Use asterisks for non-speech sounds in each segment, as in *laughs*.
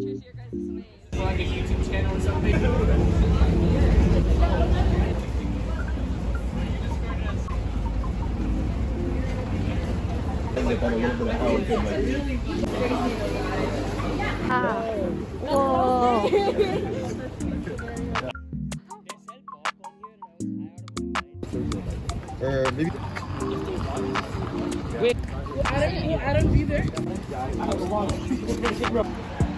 This captures your guys' face. like a YouTube channel or something. Or maybe Yippee!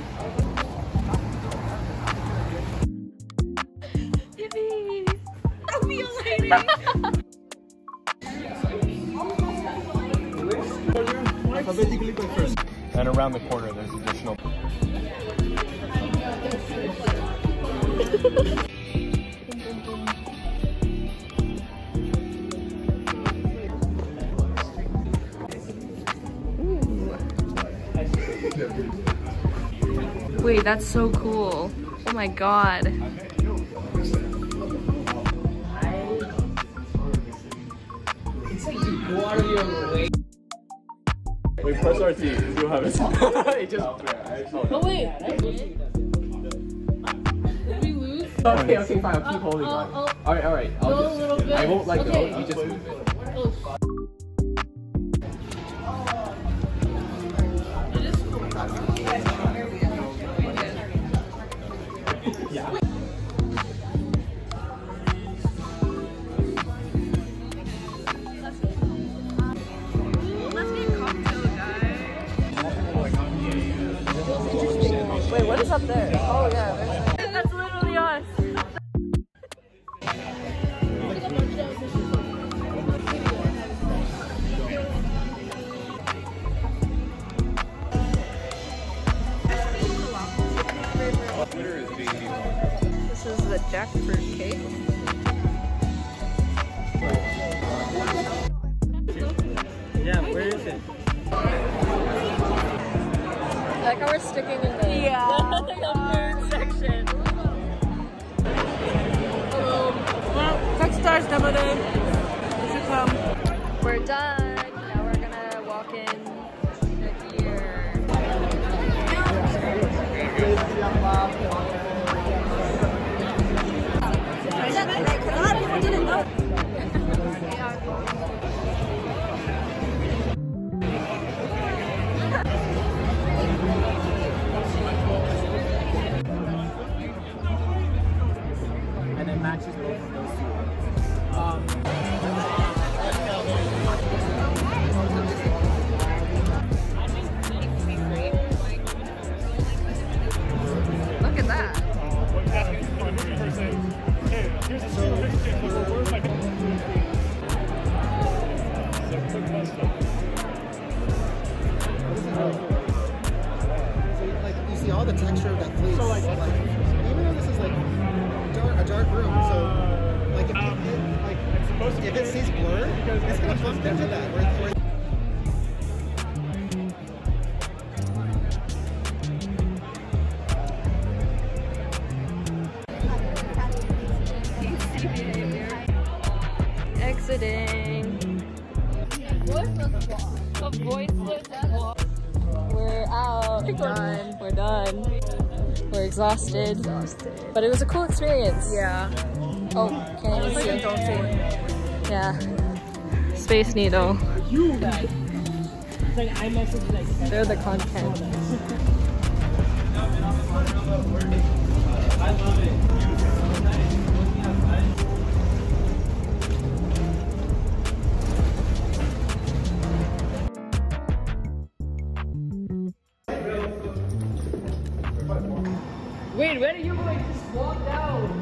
First. And around the corner, there's additional. Wait, that's so cool. Oh my god. Like you go out of. Wait, press RT. You'll have it. *laughs* it just. Oh wait. Did we lose? Okay, okay, fine. I'll keep holding I'll- on. All right, all right. I'll Go a just. little bit. I won't let Okay. go. You just move it. Oh, up there? Oh yeah, there's That's literally us. this is the jackfruit cake. Yeah, where is it? Like how we're sticking in the Yeah. *laughs* section. Um, Techstars demo day. You should come. We're done. Now we're gonna walk in the gear. Look at that. So like you see all the texture of that fleece. like, even though this is like dark, a dark room, if it sees blur, it's gonna bump into that. Where, where Exiting. A voiceless walk. We're out. We're done. We're done. We're exhausted. But it was a cool experience. Yeah. Oh, can't even see. Don't see. Yeah. Space Needle. You guys. It's like I message like. They're the content. I love it. Wait, where are you going? Just walk down.